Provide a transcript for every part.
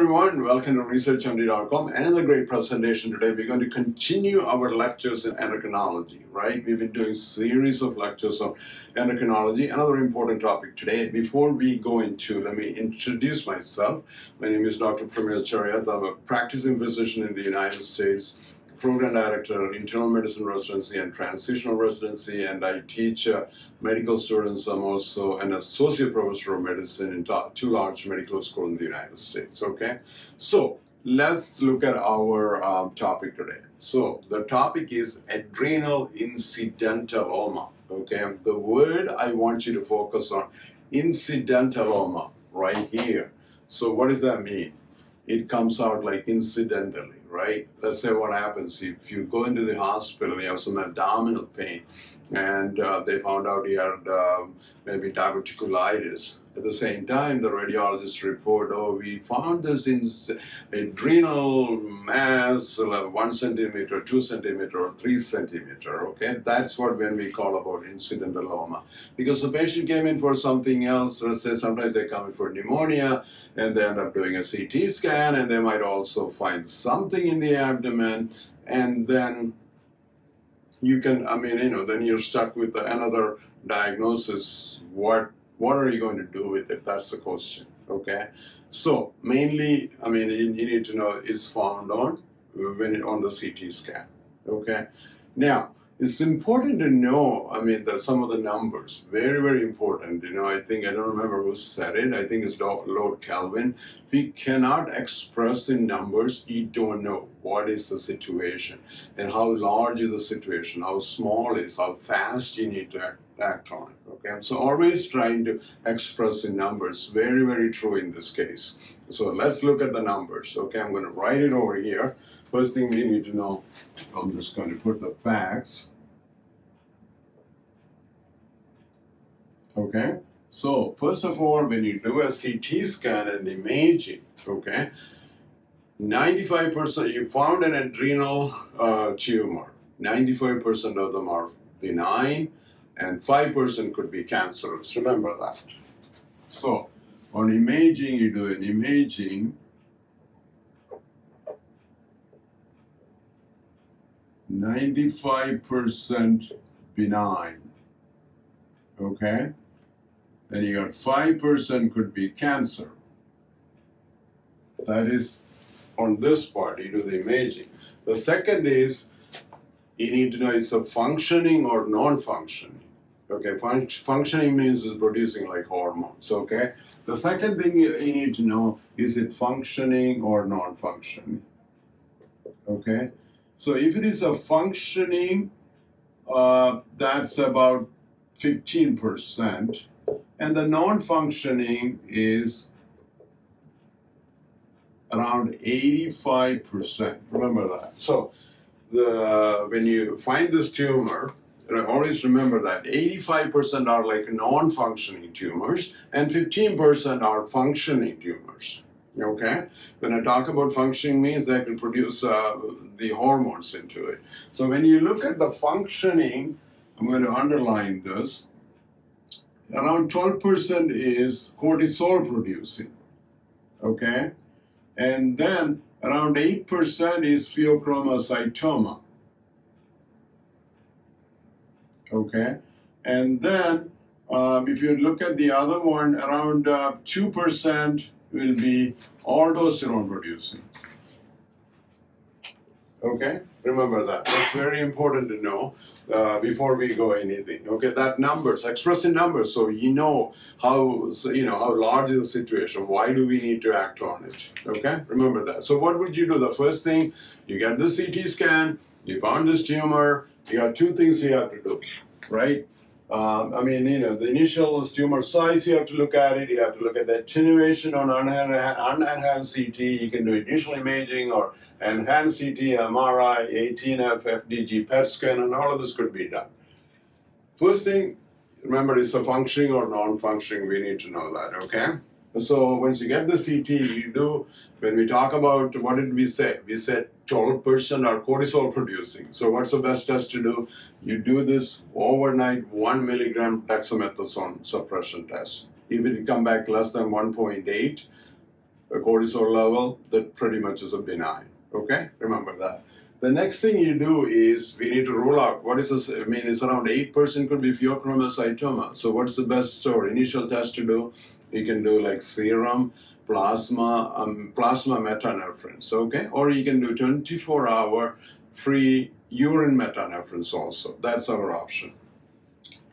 everyone, welcome to ResearchMD.com. Another great presentation today. We're going to continue our lectures in endocrinology, right? We've been doing series of lectures on endocrinology. Another important topic today. Before we go into, let me introduce myself. My name is Dr. Pramil Cheriyath. I'm a practicing physician in the United States program director, internal medicine residency and transitional residency, and I teach uh, medical students. I'm also an associate professor of medicine in two large medical schools in the United States. Okay, so let's look at our um, topic today. So the topic is adrenal incidentaloma. Okay, the word I want you to focus on, incidentaloma, right here. So what does that mean? It comes out like incidentally right? Let's say what happens if you go into the hospital, and you have some abdominal pain, and uh, they found out you had um, maybe diverticulitis. At the same time, the radiologist report, oh, we found this in adrenal mass, one centimeter, two centimeter, or three centimeter, okay? That's what when we call about incidentaloma. Because the patient came in for something else, let's say sometimes they come in for pneumonia, and they end up doing a CT scan, and they might also find something in the abdomen, and then you can, I mean, you know, then you're stuck with another diagnosis. What what are you going to do with it? That's the question. Okay. So mainly, I mean, you, you need to know is found on when it, on the CT scan. Okay. Now, it's important to know, I mean, that some of the numbers, very, very important. You know, I think, I don't remember who said it, I think it's Lord Kelvin We cannot express in numbers, you don't know what is the situation and how large is the situation, how small is, how fast you need to act, act on. Okay, so always trying to express in numbers, very, very true in this case. So let's look at the numbers. Okay, I'm going to write it over here. First thing we need to know, I'm just going to put the facts. Okay, so first of all, when you do a CT scan and imaging, okay, 95% you found an adrenal uh, tumor. 95% of them are benign and 5% could be cancerous. Remember that. So on imaging, you do an imaging Ninety-five percent benign. Okay? Then you got 5% could be cancer. That is on this part, you do the imaging. The second is you need to know it's a functioning or non-functioning. Okay, Fun functioning means producing like hormones. Okay, the second thing you, you need to know is it functioning or non-functioning. Okay, so if it is a functioning, uh, that's about 15%, and the non-functioning is around 85%. Remember that. So the when you find this tumor, always remember that 85% are like non-functioning tumors and 15% are functioning tumors. Okay? When I talk about functioning means they can produce uh, the hormones into it. So when you look at the functioning, I'm going to underline this, around 12% is cortisol producing. Okay? And then around 8% is pheochromocytoma. Okay? And then um, if you look at the other one, around 2% uh, will be aldosterone producing. Okay, remember that. That's very important to know uh, before we go anything. Okay, that numbers, express in numbers, so you know how so you know how large is the situation. Why do we need to act on it? Okay, remember that. So what would you do? The first thing, you get the CT scan, you found this tumor. You got two things you have to do, right? Um, I mean, you know, the initial tumor size, you have to look at it. You have to look at the attenuation on unenhanced CT. You can do initial imaging or enhanced CT, MRI, 18F, FDG, PET scan, and all of this could be done. First thing, remember, is a functioning or non-functioning. We need to know that, okay? So once you get the CT, you do, when we talk about, what did we say? We said 12% are cortisol producing. So what's the best test to do? You do this overnight 1 milligram dexamethasone suppression test. If it come back less than 1.8, a cortisol level, that pretty much is a benign. Okay, remember that. The next thing you do is we need to rule out what is this? I mean, it's around 8% could be pheochromocytoma. So, what's the best or initial test to do? You can do like serum, plasma, um, plasma metanephrine. okay? Or you can do 24 hour free urine metanephrine also. That's our option.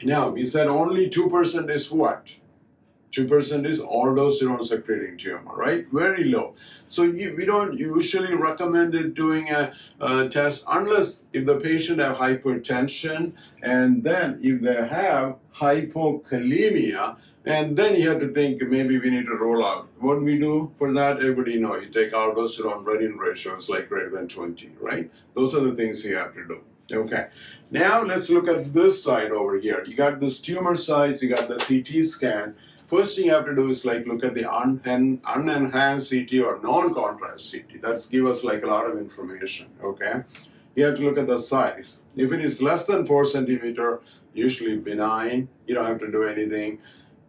Now, we said only 2% is what? 2% is all aldosterone secreting tumor, right? Very low. So you, we don't usually recommend it doing a, a, test unless if the patient have hypertension and then if they have hypokalemia, and then you have to think maybe we need to roll out. What we do for that, everybody know. You take aldosterone renin ratio, it's like greater than 20, right? Those are the things you have to do. Okay, now let's look at this side over here. You got this tumor size, you got the CT scan. First thing you have to do is like look at the un unenhanced CT or non-contrast CT. That's give us like a lot of information, okay? You have to look at the size. If it is less than four centimeter, usually benign, you don't have to do anything.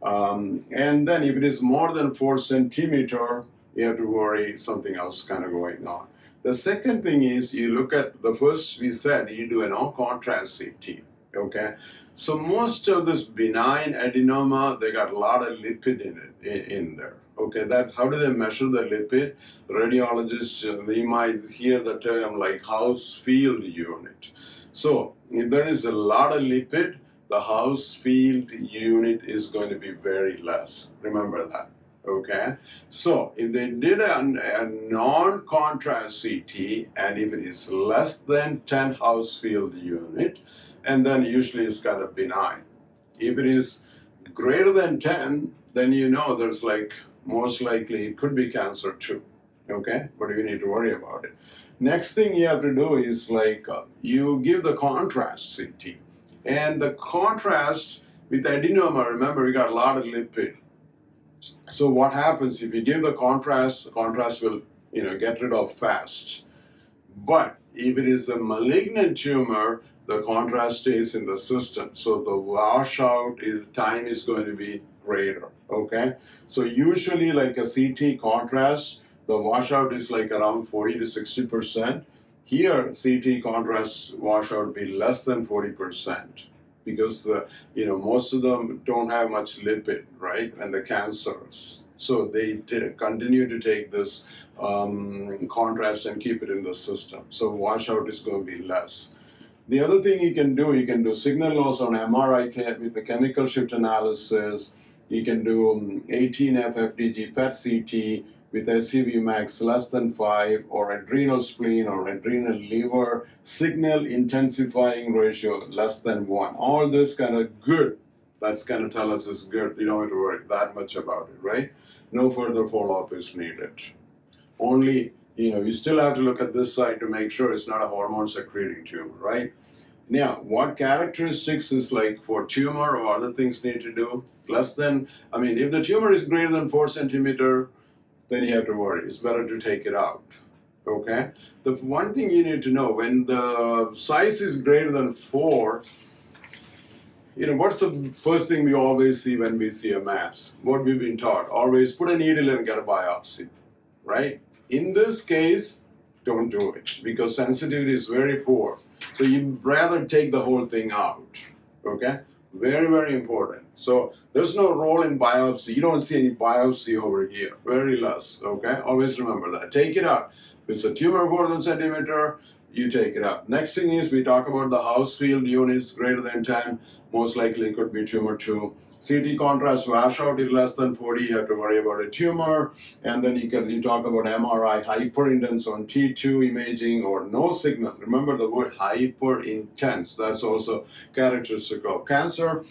Um, and then if it is more than four centimeter, you have to worry something else kind of going on. The second thing is you look at the first we said you do a non-contrast CT. Okay, so most of this benign adenoma they got a lot of lipid in it in, in there. Okay, that's how do they measure the lipid? Radiologists uh, they might hear the term like Hounsfield unit. So if there is a lot of lipid, the Hounsfield unit is going to be very less. Remember that. Okay, so if they did a, a non-contrast CT and if it is less than 10 Hounsfield unit, and then usually it's kind of benign. If it is greater than 10, then you know there's like most likely it could be cancer too. Okay, but you need to worry about it. Next thing you have to do is like uh, you give the contrast CT. And the contrast with adenoma, remember we got a lot of lipid. So what happens if you give the contrast, the contrast will you know get rid of fast. But if it is a malignant tumor, the contrast stays in the system. So the washout is time is going to be greater. Okay. So usually like a CT contrast, the washout is like around 40 to 60 percent. Here, CT contrast washout be less than 40 percent because the, you know most of them don't have much lipid, right? And the cancers. So they continue to take this um, contrast and keep it in the system. So washout is going to be less. The other thing you can do, you can do signal loss on MRI with the chemical shift analysis. You can do um, 18F-FDG PET CT with SUV max less than 5 or adrenal spleen or adrenal liver signal intensifying ratio less than 1. All this kind of good. That's going to tell us it's good. You don't have to worry that much about it, right? No further follow-up is needed. Only, you know, you still have to look at this side to make sure it's not a hormone secreting tumor, right? Now, what characteristics is like for tumor or other things need to do? Less than, I mean, if the tumor is greater than 4 centimeter, then you have to worry. It's better to take it out. Okay? The one thing you need to know when the size is greater than 4, you know, what's the first thing we always see when we see a mass? What we've been taught always put a needle and get a biopsy, right? In this case, don't do it because sensitivity is very poor. So you'd rather take the whole thing out, okay? Very, very important. So there's no role in biopsy. You don't see any biopsy over here. Very less, okay? Always remember that. Take it out. If it's a tumor more than centimeter, you take it out. Next thing is we talk about the Hounsfield units greater than 10. Most likely could be tumor 2. CT contrast washout is less than 40, you have to worry about a tumor. And then you can you talk about MRI hyperintense on T2 imaging or no signal. Remember the word hyperintense. That's also characteristic of cancer.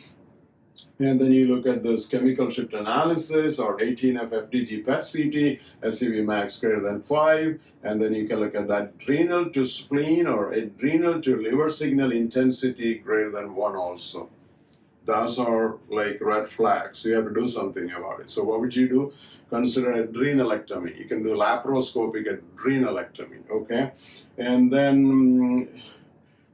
And then you look at this chemical shift analysis or 18F FDG PET CT, SUV max greater than 5. And then you can look at that adrenal to spleen or adrenal to liver signal intensity greater than 1 also those are like red flags. You have to do something about it. So what would you do? Consider adrenalectomy. You can do laparoscopic adrenalectomy, okay? And then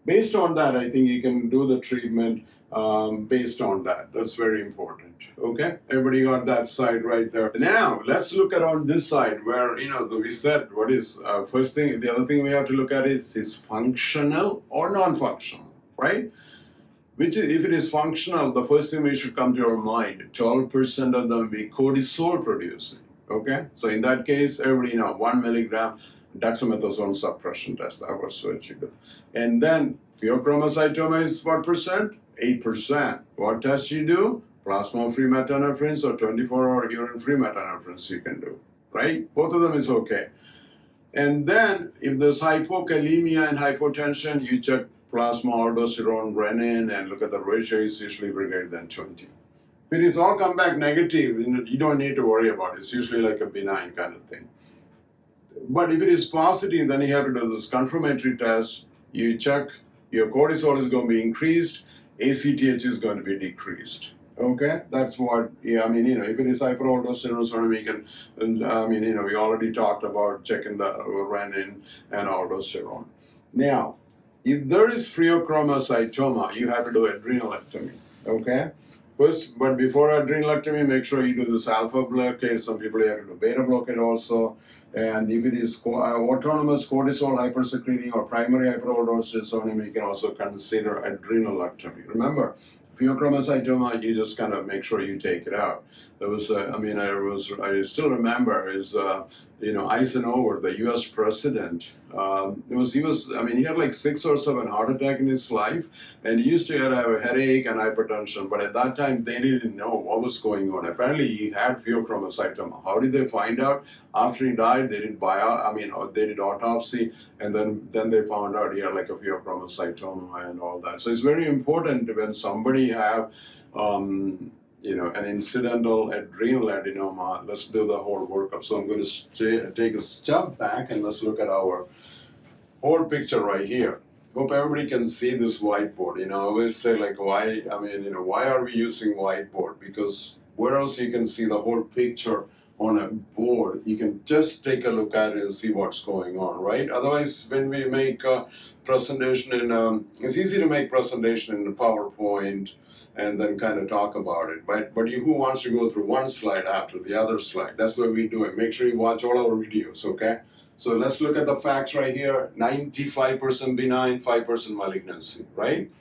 based on that, I think you can do the treatment um, based on that. That's very important. Okay, everybody got that side right there. Now let's look at on this side where you know we said what is uh, first thing. The other thing we have to look at is is functional or non-functional, right? Which if it is functional, the first thing we should come to your mind, 12% of them be cortisol producing. Okay, so in that case, everybody know one milligram dexamethasone suppression test. That was what you do. And then pheochromocytoma is what percent? 8%. What test you do? Plasma-free metanephrines or 24-hour urine-free metanephrines you can do, right? Both of them is okay. And then if there's hypokalemia and hypotension, you check plasma aldosterone, renin, and look at the ratio is usually greater than 20. If it is all come back negative, you don't need to worry about it. It's usually like a benign kind of thing. But if it is positive, then you have to do this confirmatory test. You check your cortisol is going to be increased, ACTH is going to be decreased. Okay, that's what. Yeah, I mean, you know, if it is hyperaldosteronism, we can. And, I mean, you know, we already talked about checking the renin and aldosterone. Now, if there is pheochromocytoma, you have to do adrenalectomy. Okay. First, but before adrenalectomy, make sure you do this alpha blockade. Some people have to do beta blockade also. And if it is uh, autonomous cortisol hypersecreting or primary hyperaldosteronism, you can also consider adrenalectomy. Remember, pheochromocytoma, you just kind of make sure you take it out. There was, uh, I mean, I was, I still remember is, uh, you know, Eisenhower, the U.S. president. Um, it was, he was, I mean, he had like six or seven heart attack in his life, and he used to have a headache and hypertension. But at that time, they didn't know what was going on. Apparently, he had pheochromocytoma. How did they find out? After he died, they did bio, I mean, uh, they did autopsy, and then then they found out he had like a pheochromocytoma and all that. So it's very important when somebody have um, you know, an incidental adrenal adenoma, let's do the whole workup. So I'm going to stay, take a step back and let's look at our whole picture right here. Hope everybody can see this whiteboard. You know, I always say like, why, I mean, you know, why are we using whiteboard? Because where else you can see the whole picture on a board, you can just take a look at it and see what's going on, right? Otherwise, when we make a presentation in, um, it's easy to make presentation in the PowerPoint, and then kind of talk about it. But but you, who wants to go through one slide after the other slide? That's what we do it. Make sure you watch all our videos, okay? So let's look at the facts right here. 95% benign, 5% malignancy, right?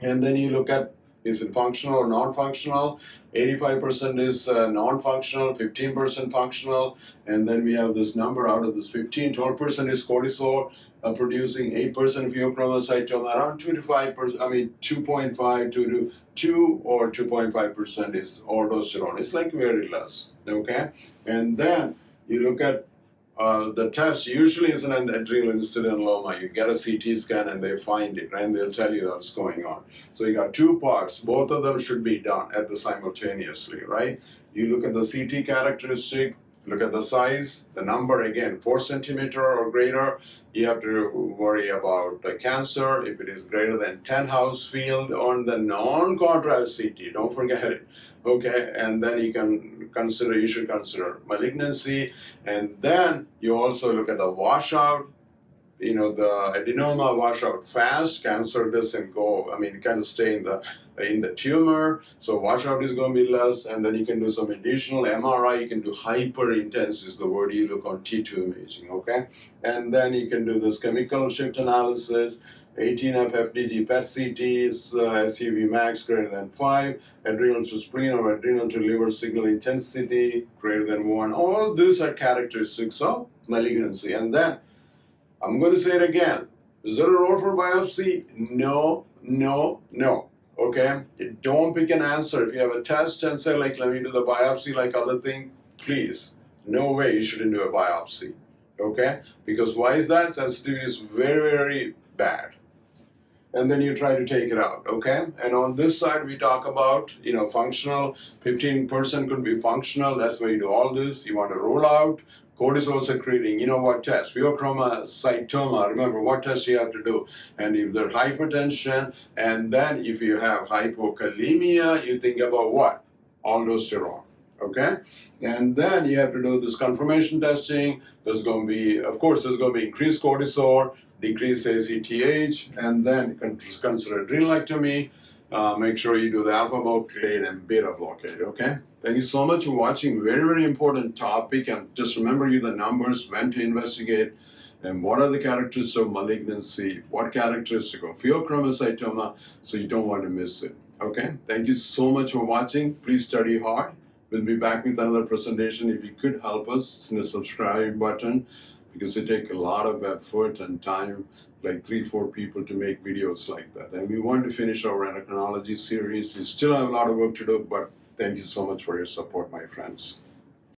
And then you look at is it functional or non-functional? 85% is uh, non-functional, 15% functional, and then we have this number out of this 15, 12% is cortisol, uh, producing 8% pheochromocytoma, around 2 to 5%, I mean 2.5 to 2 or 2.5% is aldosterone. It's like very less, okay? And then you look at uh, the test usually is an adrenal incidentaloma. You get a CT scan and they find it, and they'll tell you what's going on. So you got two parts. Both of them should be done at the simultaneously, right? You look at the CT characteristic, Look at the size, the number again, 4 centimeter or greater, you have to worry about the cancer. If it is greater than 10 Hounsfield on the non-contrast CT, don't forget it. Okay, and then you can consider, you should consider malignancy. And then you also look at the washout you know, the adenoma wash out fast, cancer doesn't go, I mean, it kind of stay in the, in the tumor, so washout is going to be less, and then you can do some additional MRI, you can do hyper intense is the word you look on T2 imaging, okay? And then you can do this chemical shift analysis, 18F FDG PET CTs, uh, SUV max greater than 5, adrenal to spleen or adrenal to liver signal intensity greater than 1. All these are characteristics of malignancy. And then I'm going to say it again. Is there a role for biopsy? No, no, no. Okay? Don't pick an answer. If you have a test and say, like, let me do the biopsy like other thing, please. No way you shouldn't do a biopsy. Okay? Because why is that? Sensitivity is very, very bad. And then you try to take it out, okay? And on this side, we talk about, you know, functional. 15% could be functional. That's why you do all this. You want to roll out cortisol secreting, you know what test? Pheochromocytoma, remember what test you have to do. And if there's hypertension, and then if you have hypokalemia, you think about what? Aldosterone, okay? And then you have to do this confirmation testing. There's going to be, of course, there's going to be increased cortisol, decreased ACTH, and then consider adrenalectomy, uh, make sure you do the alpha blockade and beta blockade, okay? Thank you so much for watching. Very, very important topic. And just remember you the numbers, when to investigate, and what are the characteristics of malignancy, what characteristic of pheochromocytoma, so you don't want to miss it. Okay? Thank you so much for watching. Please study hard. We'll be back with another presentation. If you could help us, hit the subscribe button because it takes a lot of effort and time, like three, four people to make videos like that. And we want to finish our endocrinology series. We still have a lot of work to do, but thank you so much for your support, my friends.